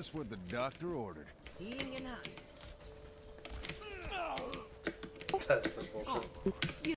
Just what the doctor ordered. Eating enough. That's some bullshit.